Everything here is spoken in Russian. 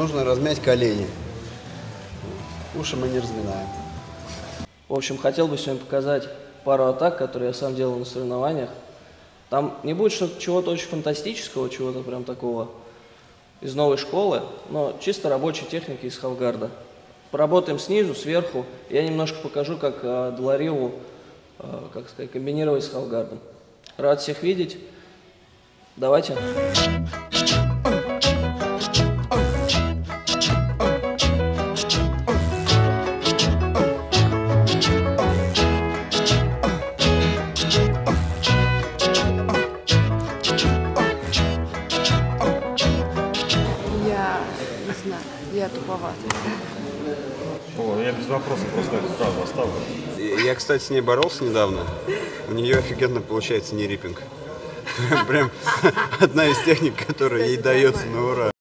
нужно размять колени. Уши мы не разминаем. В общем, хотел бы сегодня показать пару атак, которые я сам делал на соревнованиях. Там не будет что-то, чего-то очень фантастического, чего-то прям такого из новой школы, но чисто рабочей техники из Халгарда. Поработаем снизу, сверху. Я немножко покажу, как э, Долариву, э, как сказать, комбинировать с Халгардом. Рад всех видеть. Давайте. Я не знаю, я туповата. О, я без вопросов просто это сразу оставлю. Я, кстати, с ней боролся недавно. У нее офигенно получается не риппинг. Прям одна из техник, которая ей дается на ура.